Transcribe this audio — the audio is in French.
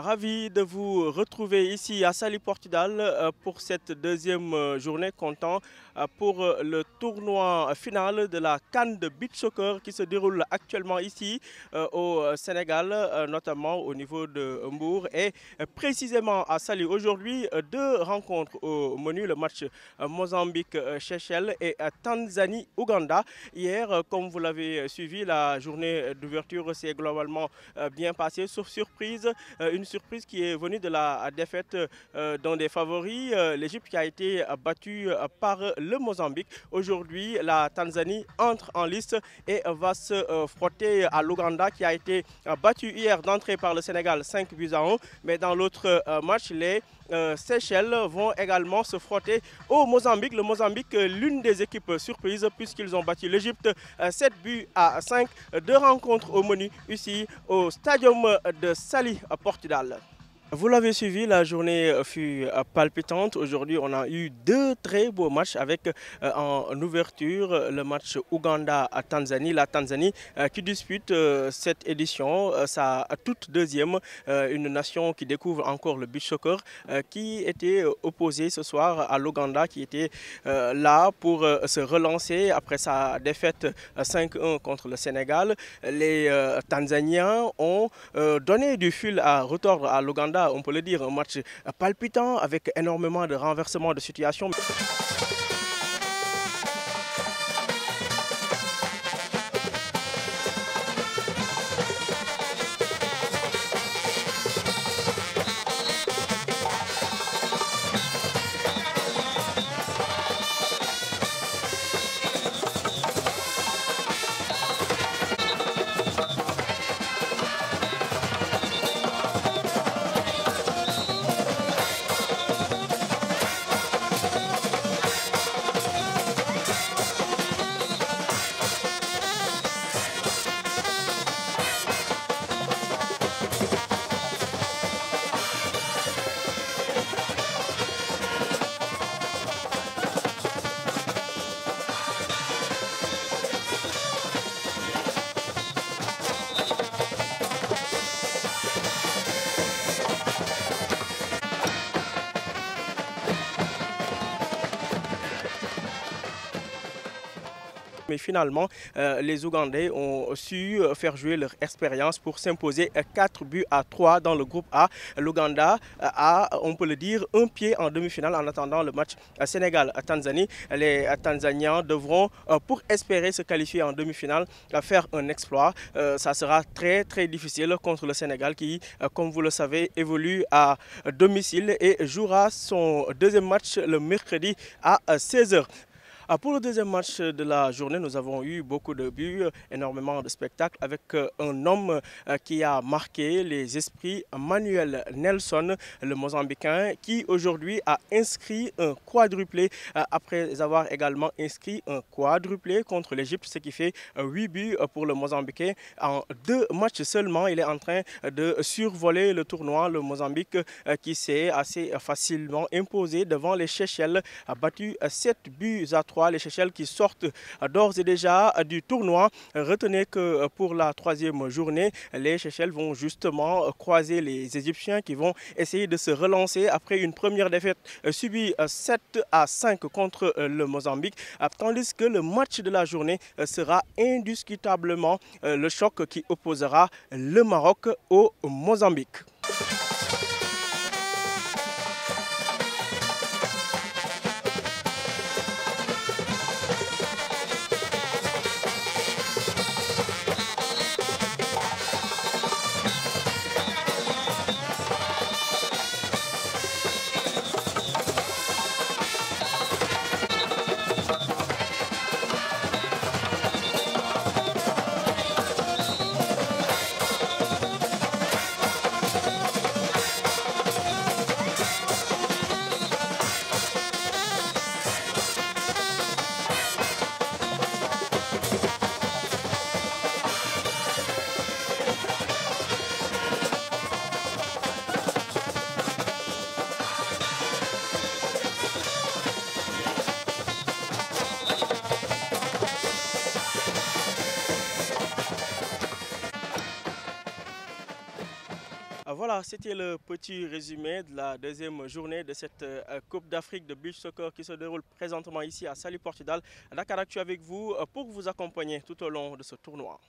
ravi de vous retrouver ici à Sali Portudal pour cette deuxième journée comptant pour le tournoi final de la Cannes de beach soccer qui se déroule actuellement ici au Sénégal, notamment au niveau de Mbourg et précisément à Sali. Aujourd'hui, deux rencontres au menu, le match Mozambique-Seychelles et Tanzanie-Ouganda. Hier, comme vous l'avez suivi, la journée d'ouverture s'est globalement bien passée, sauf surprise, une surprise qui est venue de la défaite d'un des favoris, l'Égypte qui a été battue par le Mozambique. Aujourd'hui, la Tanzanie entre en liste et va se frotter à l'Ouganda qui a été battu hier d'entrée par le Sénégal 5 buts à 1. Mais dans l'autre match, les Seychelles vont également se frotter au Mozambique. Le Mozambique, l'une des équipes surprises puisqu'ils ont battu l'Égypte 7 buts à 5. Deux rencontres au menu ici au stadium de Sali à Portugal. Dollar Vous l'avez suivi, la journée fut palpitante. Aujourd'hui, on a eu deux très beaux matchs avec en ouverture le match Ouganda-Tanzanie. La Tanzanie qui dispute cette édition, sa toute deuxième, une nation qui découvre encore le beach qui était opposée ce soir à l'Ouganda, qui était là pour se relancer après sa défaite 5-1 contre le Sénégal. Les Tanzaniens ont donné du fil à retordre à l'Ouganda on peut le dire, un match palpitant avec énormément de renversements de situation. Mais finalement, euh, les Ougandais ont su faire jouer leur expérience pour s'imposer 4 buts à 3 dans le groupe A. L'Ouganda a, on peut le dire, un pied en demi-finale en attendant le match Sénégal-Tanzanie. Les Tanzaniens devront, pour espérer se qualifier en demi-finale, faire un exploit. ça sera très très difficile contre le Sénégal qui, comme vous le savez, évolue à domicile et jouera son deuxième match le mercredi à 16h. Pour le deuxième match de la journée, nous avons eu beaucoup de buts, énormément de spectacles avec un homme qui a marqué les esprits, Manuel Nelson, le Mozambicain, qui aujourd'hui a inscrit un quadruplé après avoir également inscrit un quadruplé contre l'Égypte, ce qui fait 8 buts pour le Mozambicain. En deux matchs seulement, il est en train de survoler le tournoi, le Mozambique qui s'est assez facilement imposé devant les Seychelles, a battu 7 buts à 3 les Seychelles qui sortent d'ores et déjà du tournoi. Retenez que pour la troisième journée, les Seychelles vont justement croiser les Égyptiens qui vont essayer de se relancer après une première défaite subie 7 à 5 contre le Mozambique. Tandis que le match de la journée sera indiscutablement le choc qui opposera le Maroc au Mozambique. Voilà, c'était le petit résumé de la deuxième journée de cette Coupe d'Afrique de beach soccer qui se déroule présentement ici à Salut Portudal. Dakar Actu avec vous pour vous accompagner tout au long de ce tournoi.